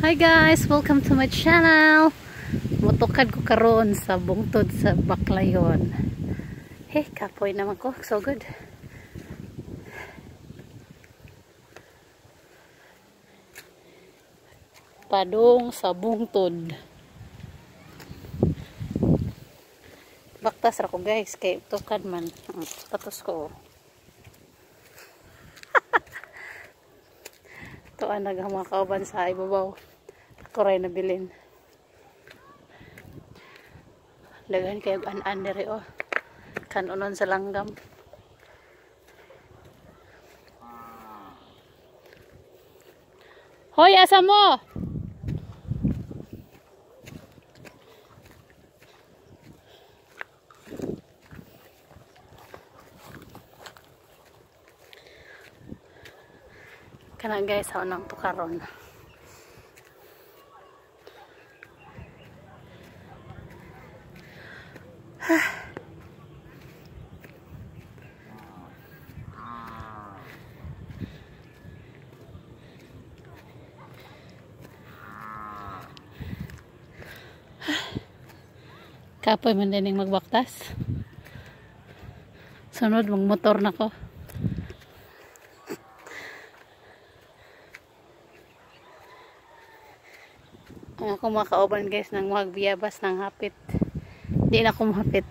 Hi guys, welcome to my channel. Mutukad ko karon sa bungtod sa Baklayon. Hey, kapoy naman ko. So good. Padong sa bungtod. Baktas ra ko guys kay tukad man. Patos ko. Ito ang naghamakauban sa ibabaw. Ako rin nabilin. Laghan kayo an-an diri oh. Kanunon sa langgam. Hoy, asa mo? Kana guys, sa unang tukaron. Kapoy man din magbaktas. Sunod, magmotor na ko. Ako makauban guys ng magbiyabas ng hapit. Hindi na ako mahapit.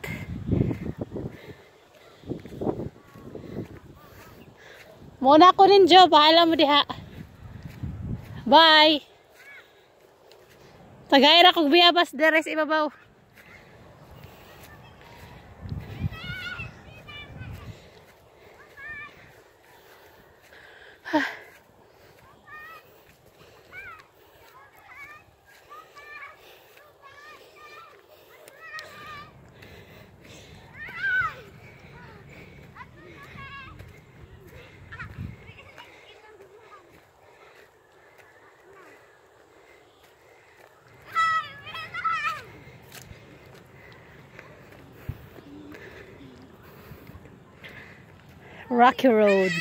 Muna ako rin, Joe. Bahala mo diha. Bye! Tagay ra kog biyabas deres ibabaw. Rocky Road.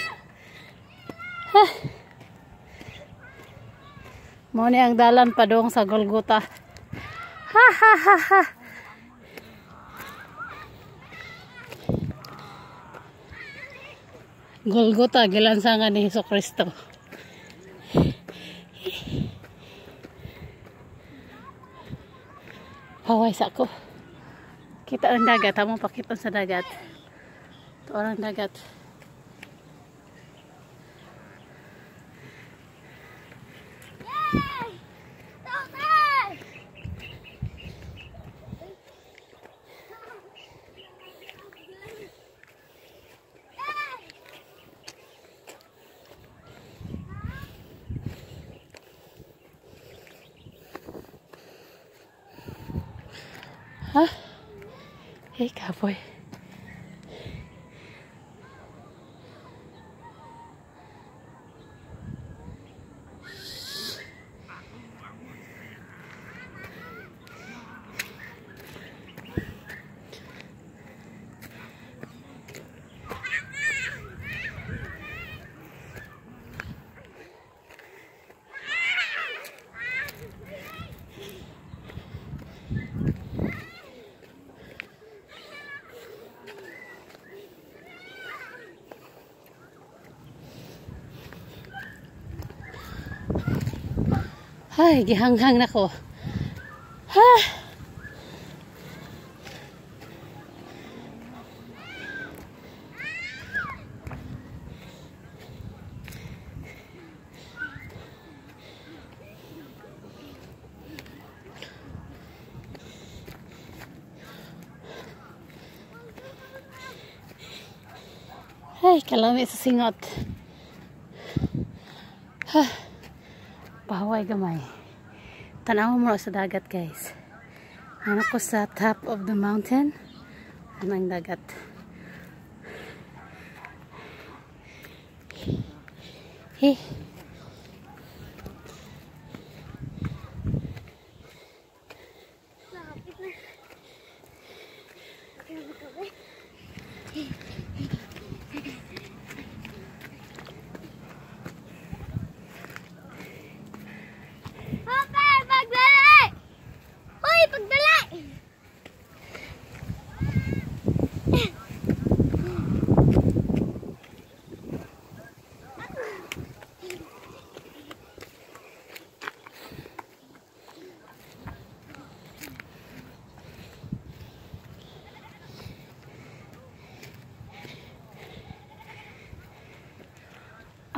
Ha. Mo ni ang dalan padong sa Golgota. Ha ha ha ha. Golgota gilansangan ni Hesus Kristo. Paway sa ko. Kita ang dagat, amo pakita sa dagat. Ito ang dagat. Ha? Hey, kapoy. Ay, gihanghang na ko. Ha? Ay, kalami sa singot. Ha? Pahaway gamay. Tanaw mo sa dagat guys. Ano ko sa top of the mountain. Anong dagat. Hey.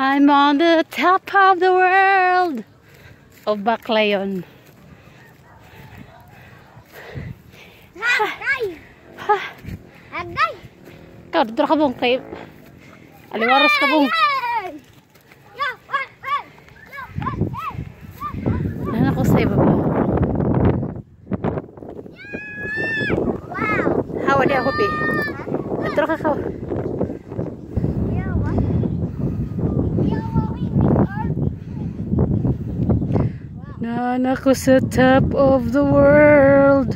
I'm on the top of the world. O Baclayon. Agay! Agay! ikaw, dito ka bong kay... Aliwaros ka bong. Nahan ako sa ibaba. Wow! Hawa di ako, pi. Nahan ako sa top of the world.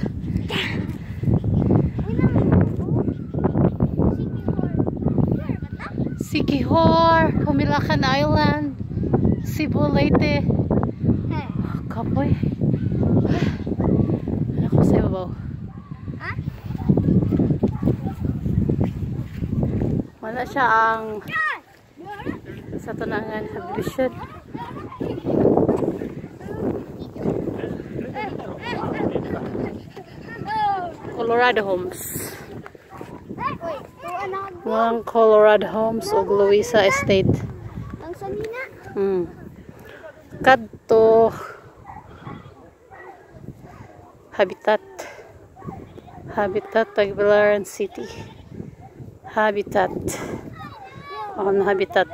Sikihor? Humilacan Island, Cebu, Leyte. Hey. Kapoy. Nahan ako sa ibabaw. Wala siya ang Yan! sa tanangan subdivision. Colorado Homes. Mga Colorado Homes ug Luisa Estate. Ang sanina. Hmm. Kadto Habitat. Habitat Tagbilaran City. Habitat. Na habitat.